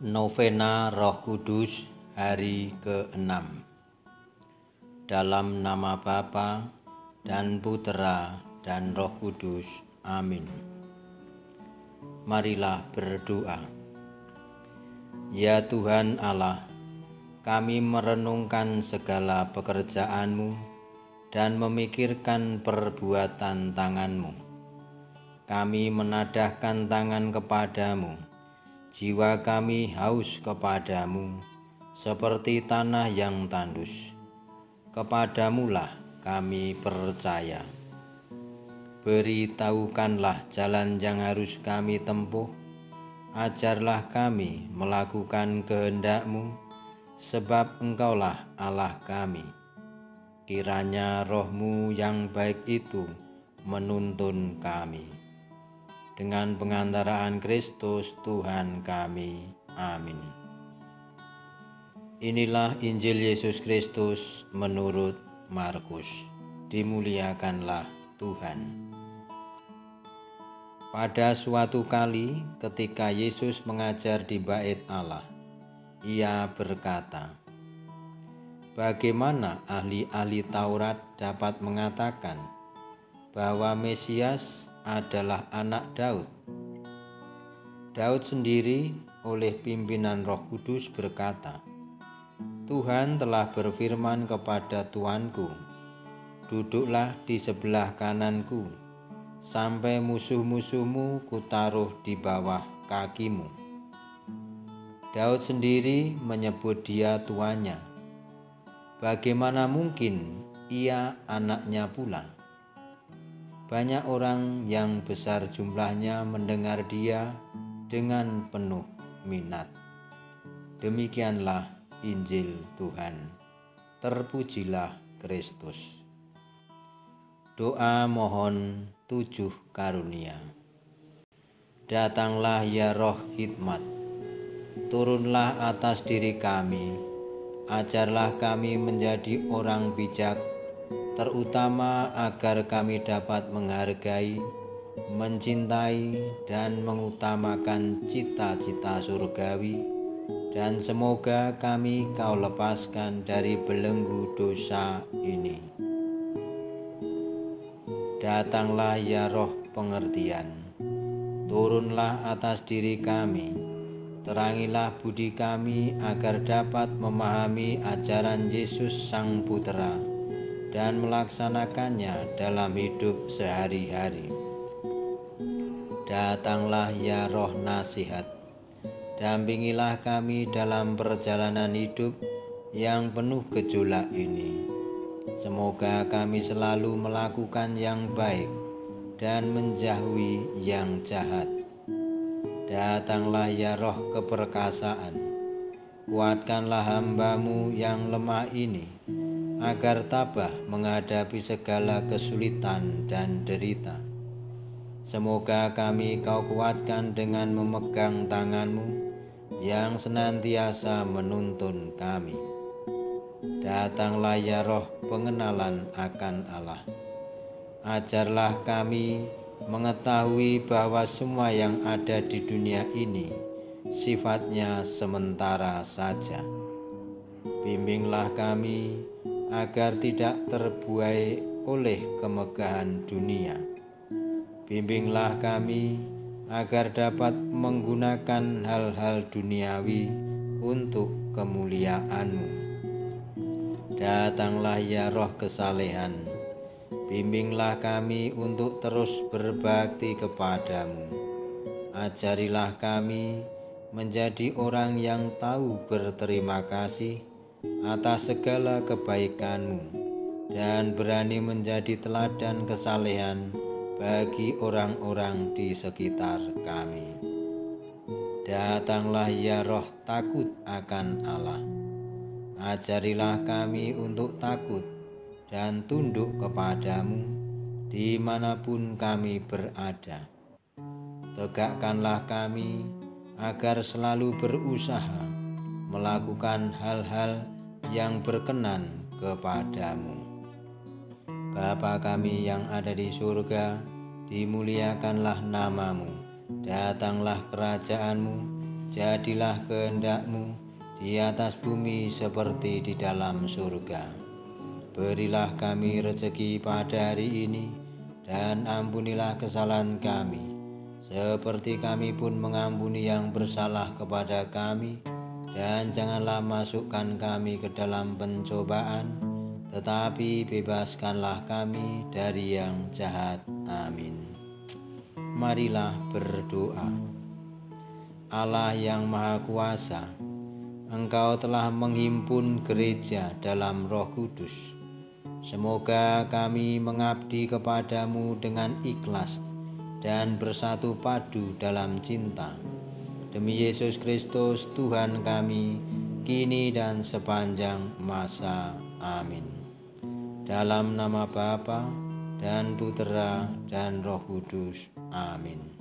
Novena Roh Kudus hari ke-6 Dalam nama Bapa dan Putera dan Roh Kudus. Amin. Marilah berdoa. Ya Tuhan Allah, kami merenungkan segala pekerjaan-Mu dan memikirkan perbuatan tangan-Mu. Kami menadahkan tangan kepadamu Jiwa kami haus kepadamu, seperti tanah yang tandus. Kepadamulah kami percaya. Beritahukanlah jalan yang harus kami tempuh. Ajarlah kami melakukan kehendakmu, sebab engkaulah Allah kami. Kiranya rohmu yang baik itu menuntun kami dengan pengantaraan Kristus Tuhan kami. Amin. Inilah Injil Yesus Kristus menurut Markus. Dimuliakanlah Tuhan. Pada suatu kali, ketika Yesus mengajar di Bait Allah, Ia berkata, "Bagaimana ahli-ahli Taurat dapat mengatakan bahwa Mesias adalah anak Daud. Daud sendiri oleh pimpinan Roh Kudus berkata, "Tuhan telah berfirman kepada Tuanku, duduklah di sebelah kananku, sampai musuh-musuhmu kutaruh di bawah kakimu." Daud sendiri menyebut dia tuannya. Bagaimana mungkin ia anaknya pula? Banyak orang yang besar jumlahnya mendengar dia dengan penuh minat. Demikianlah Injil Tuhan. Terpujilah Kristus. Doa mohon tujuh karunia. Datanglah ya roh hikmat, turunlah atas diri kami, ajarlah kami menjadi orang bijak terutama agar kami dapat menghargai, mencintai, dan mengutamakan cita-cita surgawi, dan semoga kami Kau lepaskan dari belenggu dosa ini. Datanglah ya Roh pengertian, turunlah atas diri kami, terangilah budi kami agar dapat memahami ajaran Yesus Sang Putera dan melaksanakannya dalam hidup sehari-hari. Datanglah ya roh nasihat, dampingilah kami dalam perjalanan hidup yang penuh gejolak ini. Semoga kami selalu melakukan yang baik dan menjauhi yang jahat. Datanglah ya roh keperkasaan, kuatkanlah hambamu yang lemah ini, agar tabah menghadapi segala kesulitan dan derita. Semoga kami kau kuatkan dengan memegang tanganmu yang senantiasa menuntun kami. Datanglah ya roh pengenalan akan Allah. Ajarlah kami mengetahui bahwa semua yang ada di dunia ini sifatnya sementara saja. Bimbinglah kami agar tidak terbuai oleh kemegahan dunia. Bimbinglah kami agar dapat menggunakan hal-hal duniawi untuk kemuliaan-Mu. Datanglah ya roh kesalehan, bimbinglah kami untuk terus berbakti kepadamu. Ajarilah kami menjadi orang yang tahu berterima kasih atas segala kebaikanmu dan berani menjadi teladan kesalehan bagi orang-orang di sekitar kami. Datanglah ya roh takut akan Allah. Ajarilah kami untuk takut dan tunduk kepadamu di mana pun kami berada. Tegakkanlah kami agar selalu berusaha melakukan hal-hal yang berkenan kepadamu. Bapa kami yang ada di surga, dimuliakanlah namamu, datanglah kerajaanmu, jadilah kehendakmu di atas bumi seperti di dalam surga. Berilah kami rezeki pada hari ini, dan ampunilah kesalahan kami, seperti kami pun mengampuni yang bersalah kepada kami, dan janganlah masukkan kami ke dalam pencobaan, tetapi bebaskanlah kami dari yang jahat. Amin. Marilah berdoa. Allah yang Maha Kuasa, Engkau telah menghimpun gereja dalam Roh Kudus. Semoga kami mengabdi kepadamu dengan ikhlas dan bersatu padu dalam cinta. Demi Yesus Kristus, Tuhan kami, kini dan sepanjang masa. Amin. Dalam nama Bapa dan Putera dan Roh Kudus. Amin.